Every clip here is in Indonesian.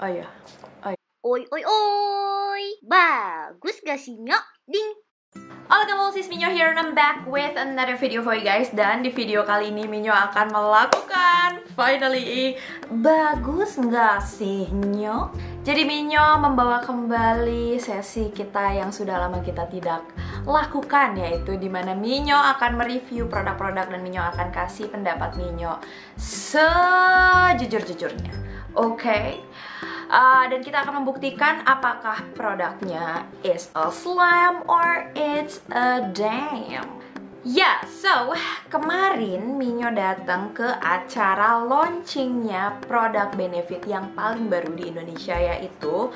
Oh iya. Oi oi oi, bagus gak sih nyok? Ding. Halo kamu, sis Minyo here and I'm back with another video for you guys Dan di video kali ini Minyo akan melakukan Finally Bagus nggak sih Nyo? Jadi Minyo membawa kembali sesi kita yang sudah lama kita tidak lakukan Yaitu di mana Minyo akan mereview produk-produk Dan Minyo akan kasih pendapat Minyo Sejujur-jujurnya Oke okay? Uh, dan kita akan membuktikan apakah produknya is a slam or it's a damn. Ya, yeah, so kemarin Minyo datang ke acara launchingnya produk benefit yang paling baru di Indonesia yaitu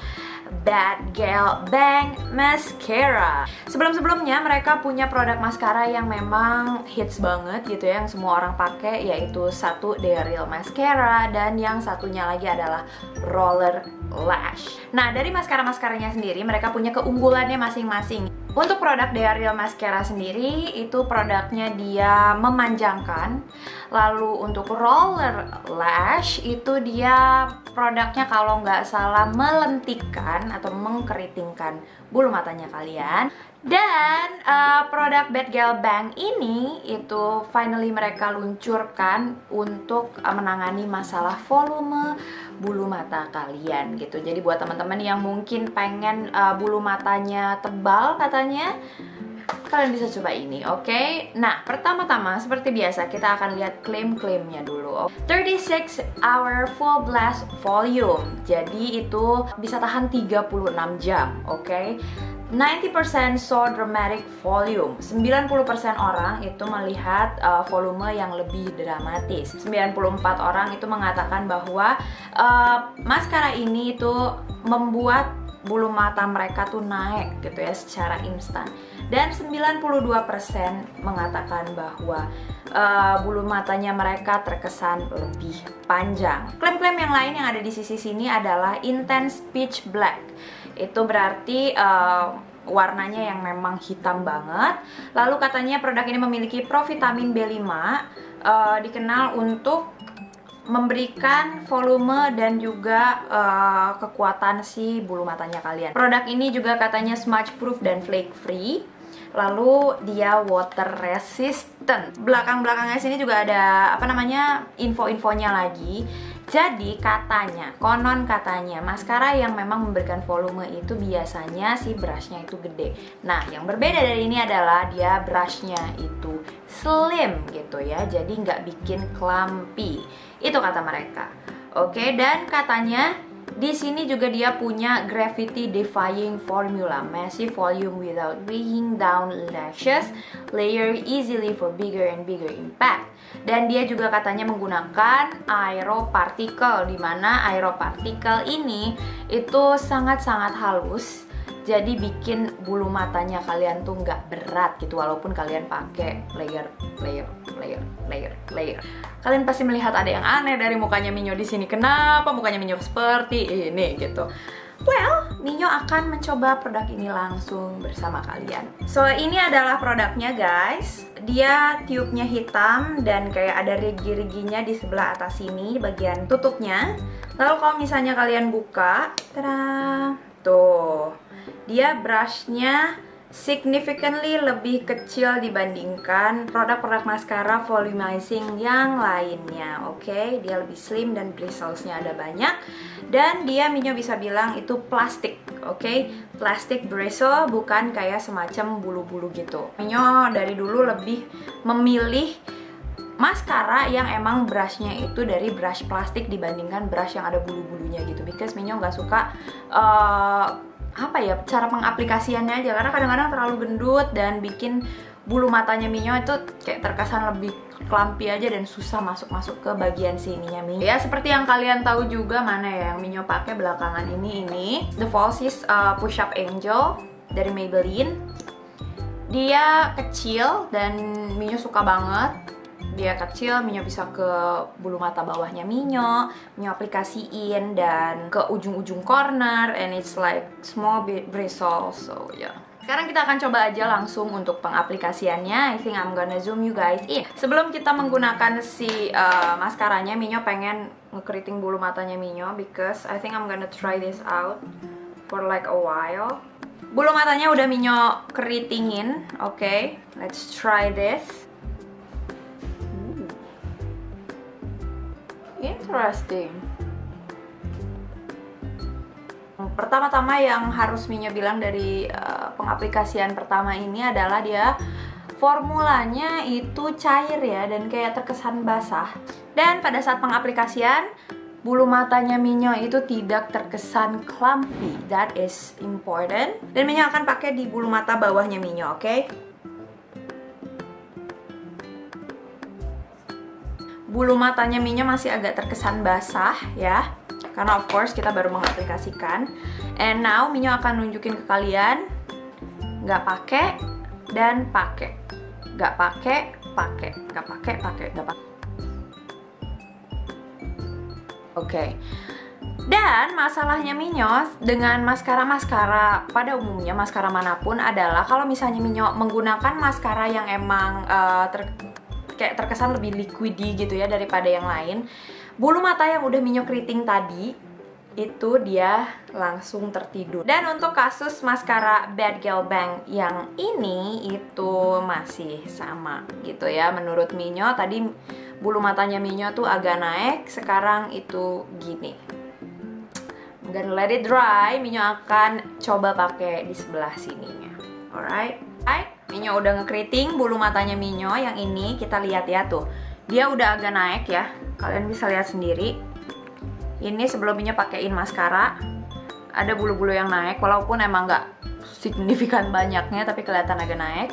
Bad Girl Bang Mascara. Sebelum-sebelumnya mereka punya produk mascara yang memang hits banget gitu ya, yang semua orang pakai yaitu satu Real Mascara dan yang satunya lagi adalah Roller Lash. Nah, dari maskara-maskaranya sendiri mereka punya keunggulannya masing-masing. Untuk produk Real Mascara sendiri itu produknya dia memanjangkan. Lalu untuk roller lash itu dia produknya kalau nggak salah melentikkan atau mengkeritingkan bulu matanya kalian. Dan uh, produk Bad Girl Bang ini itu finally mereka luncurkan untuk uh, menangani masalah volume bulu mata kalian gitu. Jadi buat teman-teman yang mungkin pengen uh, bulu matanya tebal katanya kalian bisa coba ini, oke? Okay? Nah, pertama-tama seperti biasa kita akan lihat klaim-klaimnya dulu. 36 hour full blast volume. Jadi itu bisa tahan 36 jam, oke? Okay? 90% so dramatic volume 90% orang itu melihat uh, volume yang lebih dramatis 94 orang itu mengatakan bahwa uh, maskara ini itu membuat bulu mata mereka tuh naik gitu ya secara instan dan 92% mengatakan bahwa uh, bulu matanya mereka terkesan lebih panjang. Klaim-klaim yang lain yang ada di sisi sini adalah intense pitch black itu berarti uh, warnanya yang memang hitam banget. Lalu katanya produk ini memiliki provitamin B5, uh, dikenal untuk memberikan volume dan juga uh, kekuatan si bulu matanya kalian. Produk ini juga katanya smudge proof dan flake free. Lalu dia water resistant. Belakang-belakangnya sini juga ada apa namanya info-infonya lagi. Jadi katanya, konon katanya, maskara yang memang memberikan volume itu biasanya si brushnya itu gede. Nah, yang berbeda dari ini adalah dia brushnya itu slim gitu ya, jadi nggak bikin clumpy. Itu kata mereka. Oke, dan katanya di sini juga dia punya gravity defying formula, massive volume without weighing down lashes, layer easily for bigger and bigger impact. Dan dia juga katanya menggunakan aeropartikel di mana aeropartikel ini itu sangat-sangat halus jadi bikin bulu matanya kalian tuh nggak berat gitu walaupun kalian pakai layer layer layer layer layer kalian pasti melihat ada yang aneh dari mukanya Minyo di sini kenapa mukanya Minyo seperti ini gitu Well, Minyo akan mencoba produk ini langsung bersama kalian. So, ini adalah produknya guys. Dia tube-nya hitam dan kayak ada regi-reginya di sebelah atas sini, bagian tutupnya. Lalu kalau misalnya kalian buka, tada, tuh. Dia brushnya significantly lebih kecil dibandingkan produk-produk maskara volumizing yang lainnya oke okay? dia lebih slim dan bristlesnya ada banyak dan dia Minyo bisa bilang itu plastik oke okay? plastik bristle bukan kayak semacam bulu-bulu gitu Minyo dari dulu lebih memilih maskara yang emang brushnya itu dari brush plastik dibandingkan brush yang ada bulu-bulunya gitu because Minyo nggak suka uh, apa ya cara pengaplikasiannya aja karena kadang-kadang terlalu gendut dan bikin bulu matanya Minyo itu kayak terkesan lebih klampi aja dan susah masuk-masuk ke bagian sininya Minyo. Ya seperti yang kalian tahu juga mana ya yang Minyo pakai belakangan ini ini The Falsies uh, Push Up Angel dari Maybelline. Dia kecil dan Minyo suka banget dia kecil Minyo bisa ke bulu mata bawahnya Minyo Minyo aplikasiin dan ke ujung-ujung corner and it's like small bristles so yeah Sekarang kita akan coba aja langsung untuk pengaplikasiannya. I think I'm gonna zoom you guys in. Sebelum kita menggunakan si uh, maskaranya, Minyo pengen ngekeriting bulu matanya Minyo because I think I'm gonna try this out for like a while. Bulu matanya udah Minyo keritingin, oke? Okay? Let's try this. Interesting. Pertama-tama yang harus Minyo bilang dari uh, pengaplikasian pertama ini adalah dia formulanya itu cair ya dan kayak terkesan basah. Dan pada saat pengaplikasian bulu matanya Minyo itu tidak terkesan clumpy. That is important. Dan Minyo akan pakai di bulu mata bawahnya Minyo, oke? Okay? Bulu matanya Minyo masih agak terkesan basah ya. Karena of course kita baru mengaplikasikan. And now Minyo akan nunjukin ke kalian. Nggak pakai dan pakai. Nggak pakai pakai. Nggak pakai pakai. Nggak pakai. Oke. Okay. Dan masalahnya Minyo dengan maskara-maskara pada umumnya maskara mana pun adalah kalau misalnya Minyo menggunakan maskara yang emang uh, ter kayak terkesan lebih liquidy gitu ya daripada yang lain bulu mata yang udah minyo keriting tadi itu dia langsung tertidur. Dan untuk kasus maskara Bad Girl Bang yang ini itu masih sama gitu ya. Menurut Minyo tadi bulu matanya Minyo tuh agak naik, sekarang itu gini. Gonna let it dry. Minyo akan coba pakai di sebelah sininya. Alright. Hai, Minyo udah ngekeriting bulu matanya Minyo yang ini kita lihat ya tuh. Dia udah agak naik ya. Kalian bisa lihat sendiri. Ini sebelumnya pakaiin maskara ada bulu-bulu yang naik walaupun emang nggak signifikan banyaknya tapi kelihatan agak naik.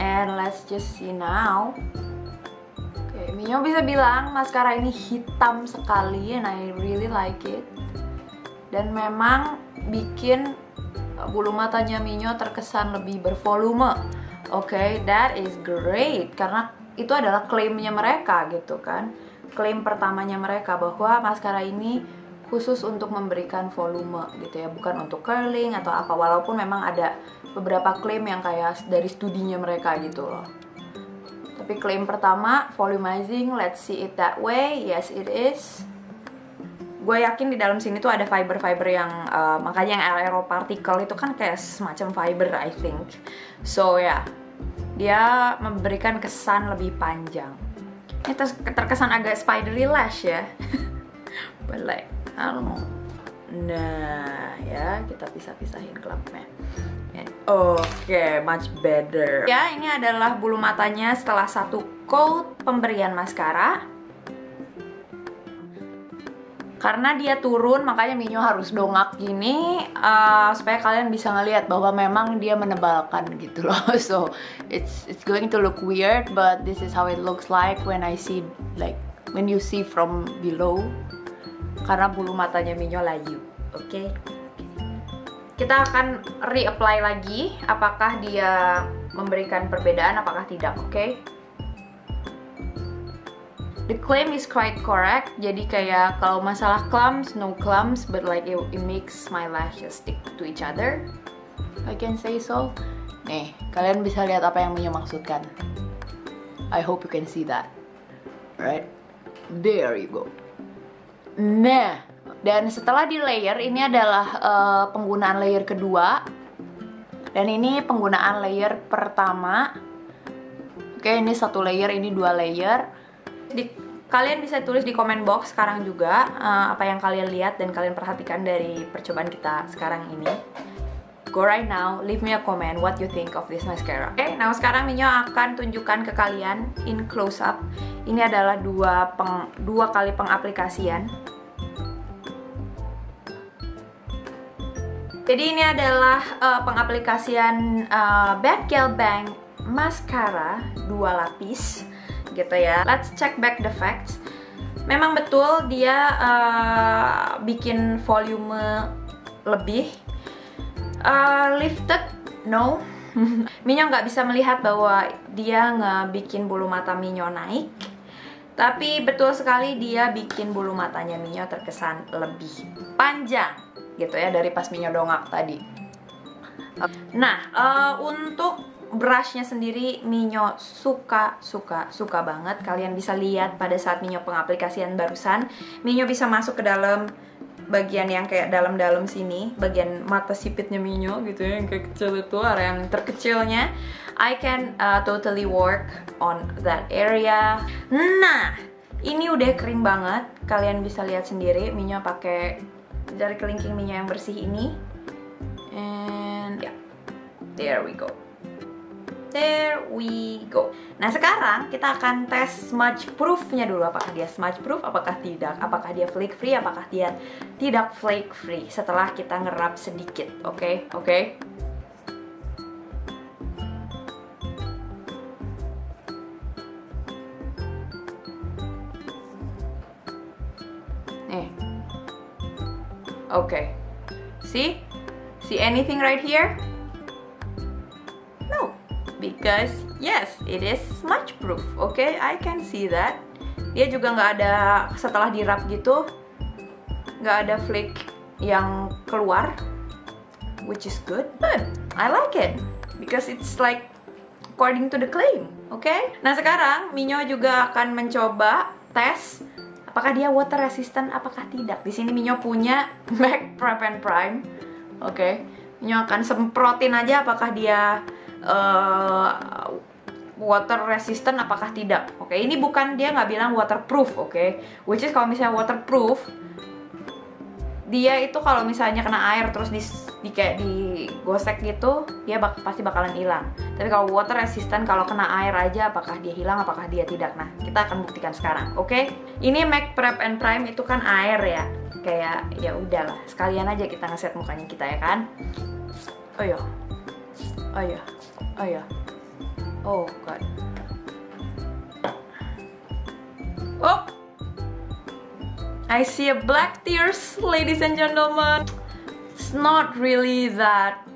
And let's just see now. Oke okay, Minyo bisa bilang maskara ini hitam sekali and I really like it. Dan memang bikin bulu matanya Minyo terkesan lebih bervolume oke okay, that is great karena itu adalah klaimnya mereka gitu kan klaim pertamanya mereka bahwa maskara ini khusus untuk memberikan volume gitu ya, bukan untuk curling atau apa. Walaupun memang ada beberapa klaim yang kayak dari studinya mereka gitu loh. Tapi klaim pertama, volumizing, let's see it that way. Yes, it is. Gue yakin di dalam sini tuh ada fiber-fiber yang uh, makanya yang aeropartikel itu kan kayak semacam fiber, I think. So ya, yeah, dia memberikan kesan lebih panjang. Ini terkesan agak spidery lash ya. But like I don't know. Nah ya kita pisah-pisahin klapnya oke okay, much better. Ya ini adalah bulu matanya setelah satu coat pemberian maskara karena dia turun makanya Minyo harus dongak gini uh, supaya kalian bisa ngelihat bahwa memang dia menebalkan gitu loh so it's it's going to look weird but this is how it looks like when I see like when you see from below karena bulu matanya Minyo layu oke okay? kita akan reapply lagi apakah dia memberikan perbedaan apakah tidak oke okay? The claim is quite correct. Jadi kayak kalau masalah clumps no clumps but like it, it makes my lashes stick to each other. I can say so. Nih kalian bisa lihat apa yang Minyo maksudkan I hope you can see that. Right there you go. Nah dan setelah di layer ini adalah uh, penggunaan layer kedua. Dan ini penggunaan layer pertama. Oke ini satu layer ini dua layer. Di kalian bisa tulis di comment box sekarang juga uh, apa yang kalian lihat dan kalian perhatikan dari percobaan kita sekarang ini. Go right now, leave me a comment what you think of this mascara. Oke, okay, nah sekarang Minyo akan tunjukkan ke kalian in close up. Ini adalah dua peng, dua kali pengaplikasian. Jadi ini adalah uh, pengaplikasian uh, Bad Girl Bang Mascara dua lapis gitu ya. Let's check back the facts. Memang betul dia uh, bikin volume lebih. Uh, lifted, no. Minyo nggak bisa melihat bahwa dia nggak bikin bulu mata Minyo naik. Tapi betul sekali dia bikin bulu matanya Minyo terkesan lebih panjang gitu ya dari pas Minyo dongak tadi. Nah, uh, untuk brushnya sendiri Minyo suka suka suka banget. Kalian bisa lihat pada saat Minyo pengaplikasian barusan, Minyo bisa masuk ke dalam bagian yang kayak dalam-dalam sini, bagian mata sipitnya Minyo gitu ya, yang kayak kecil itu, area yang terkecilnya. I can uh, totally work on that area. Nah, ini udah kering banget. Kalian bisa lihat sendiri, Minyo pakai jari kelingking Minyo yang bersih ini. And yeah, there we go. There we go. Nah sekarang kita akan tes smudge proofnya dulu apakah dia smudge proof, apakah tidak, apakah dia flake free, apakah dia tidak flake free. Setelah kita ngerap sedikit, oke, okay? oke. Okay? Oke. Okay. See, see anything right here? Because yes it is smudge proof oke okay? I can see that dia juga nggak ada setelah dirap gitu nggak ada flake yang keluar which is good but I like it because it's like according to the claim oke okay? nah sekarang Minyo juga akan mencoba tes apakah dia water resistant apakah tidak di sini Minyo punya MAC Prep and Prime oke okay? Minyo akan semprotin aja apakah dia uh, water resistant apakah tidak? Oke okay, ini bukan dia nggak bilang waterproof oke? Okay? which is kalau misalnya waterproof dia itu kalau misalnya kena air terus di, di kayak digosek gitu dia bak, pasti bakalan hilang. Tapi kalau water resistant kalau kena air aja apakah dia hilang apakah dia tidak? Nah kita akan buktikan sekarang oke? Okay? ini Mac Prep and Prime itu kan air ya? Kayak ya udahlah sekalian aja kita ngeset mukanya kita ya kan? Oh ya oh ya Oh yeah. Oh god. Oh! I see a black tears, ladies and gentlemen. It's not really that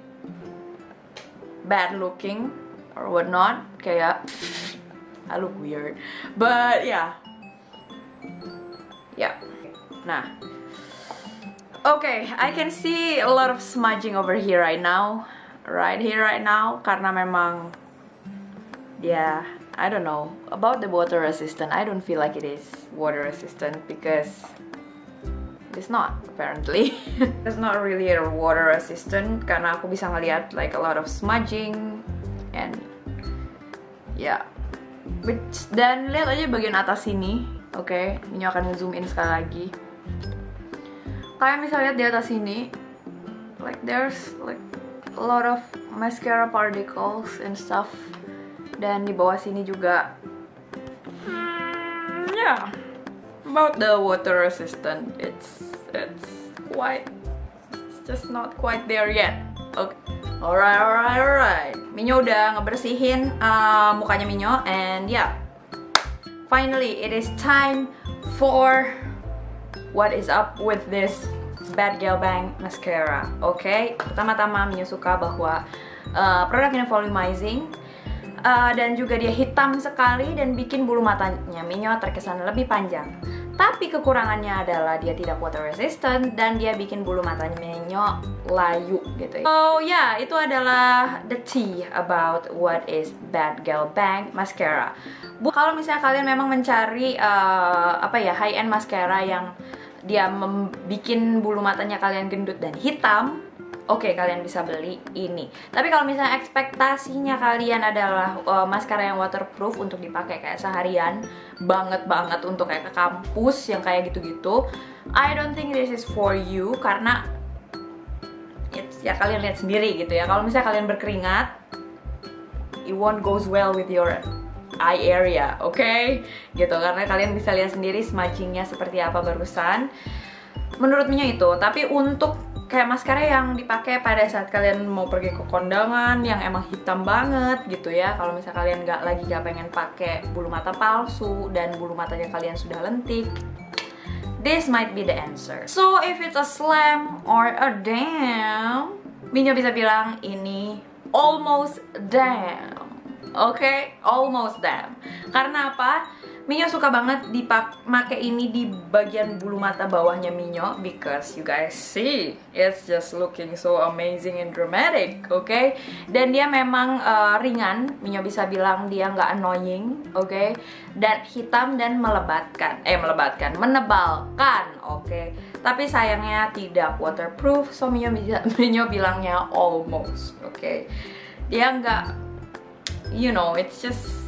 bad looking or whatnot. Kayak, I look weird. But yeah. Yeah. Nah. Okay, I can see a lot of smudging over here right now right here right now karena memang yeah I don't know. About the water resistant I don't feel like it is water resistant because it's not apparently. It's not really a water resistant karena aku bisa ngeliat like a lot of smudging and yeah. Which, dan lihat aja bagian atas sini oke okay? ini akan zoom in sekali lagi. Kalian bisa lihat di atas sini like there's like a lot of mascara particles and stuff. Dan di bawah sini juga. Hmm, yeah. About the water resistant it's it's quite it's just not quite there yet. Okay. Alright alright alright. Minyo udah ngebersihin uh, mukanya Minyo and yeah. Finally it is time for what is up with this Bad Gal Bang Mascara. Oke, okay? pertama-tama Minyo suka bahwa uh, produk ini volumizing uh, dan juga dia hitam sekali dan bikin bulu matanya Minyo terkesan lebih panjang. Tapi kekurangannya adalah dia tidak water resistant dan dia bikin bulu matanya Minyo layu gitu. Oh ya, yeah, itu adalah the tea about what is Bad Gal Bang Mascara. Kalau misalnya kalian memang mencari uh, apa ya high end mascara yang dia membuat bulu matanya kalian gendut dan hitam, oke okay, kalian bisa beli ini. Tapi kalau misalnya ekspektasinya kalian adalah uh, maskara yang waterproof untuk dipakai kayak seharian, banget banget untuk kayak ke kampus yang kayak gitu-gitu, I don't think this is for you karena it's, ya kalian lihat sendiri gitu ya. Kalau misalnya kalian berkeringat, it won't goes well with your eye area, oke? Okay? Gitu, karena kalian bisa lihat sendiri smudgingnya seperti apa barusan. Menurut Minyo itu, tapi untuk kayak maskara yang dipakai pada saat kalian mau pergi ke kondangan yang emang hitam banget gitu ya kalau misalnya kalian nggak lagi gak pengen pakai bulu mata palsu dan bulu matanya kalian sudah lentik this might be the answer so if it's a slam or a damn Minyo bisa bilang ini almost damn oke okay? almost them karena apa Minyo suka banget dipakai ini di bagian bulu mata bawahnya Minyo because you guys see it's just looking so amazing and dramatic, oke? Okay? Dan dia memang uh, ringan, Minyo bisa bilang dia nggak annoying, oke? Okay? Dan hitam dan melebatkan, eh melebatkan, menebalkan, oke? Okay? Tapi sayangnya tidak waterproof, so Minyo Minyo bilangnya almost, oke? Okay? Dia nggak, you know, it's just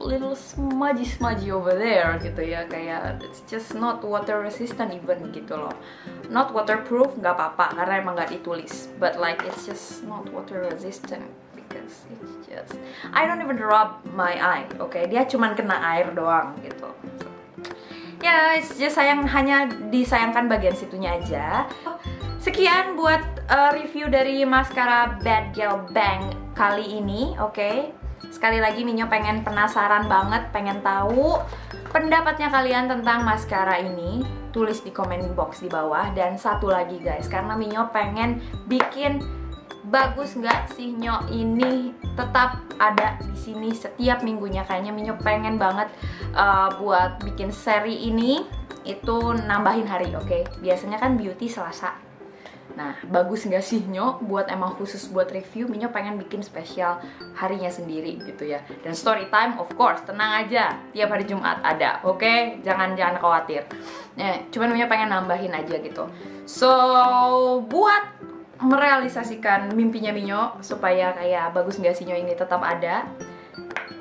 little smudgy smudgy over there gitu ya kayak it's just not water resistant even gitu loh not waterproof nggak apa-apa karena emang nggak ditulis but like it's just not water resistant because it's just I don't even rub my eye oke okay? dia cuman kena air doang gitu ya yeah, just sayang hanya disayangkan bagian situnya aja sekian buat uh, review dari maskara Bad Girl Bang kali ini oke okay? Sekali lagi Minyo pengen penasaran banget, pengen tahu pendapatnya kalian tentang maskara ini. Tulis di komen box di bawah. Dan satu lagi guys, karena Minyo pengen bikin bagus nggak sih Nyo ini tetap ada di sini setiap minggunya kayaknya Minyo pengen banget uh, buat bikin seri ini itu nambahin hari oke okay? biasanya kan beauty selasa Nah, bagus nggak sih Nyo? Buat emang khusus buat review Minyo pengen bikin spesial harinya sendiri gitu ya. Dan story time of course, tenang aja. Tiap hari Jumat ada, oke? Okay? Jangan jangan khawatir. Nah, cuman Minyo pengen nambahin aja gitu. So, buat merealisasikan mimpinya Minyo Supaya kayak bagus nggak sih Nyo? Ini tetap ada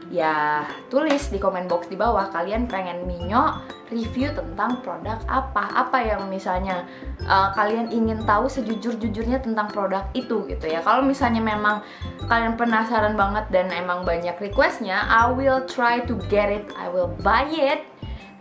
ya tulis di komen box di bawah kalian pengen Minyo review tentang produk apa? Apa yang misalnya uh, kalian ingin tahu sejujur-jujurnya tentang produk itu gitu ya. Kalau misalnya memang kalian penasaran banget dan emang banyak requestnya I will try to get it I will buy it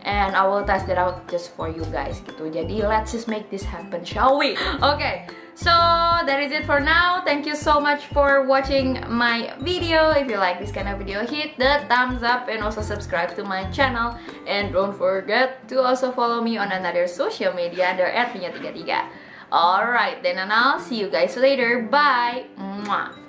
and I will test it out just for you guys gitu jadi let's just make this happen shall we oke okay. So that is it for now. Thank you so much for watching my video. If you like this kind of video, hit the thumbs up and also subscribe to my channel. And don't forget to also follow me on another social media under @pinya33. Alright, then and I'll see you guys later. Bye! Mwah.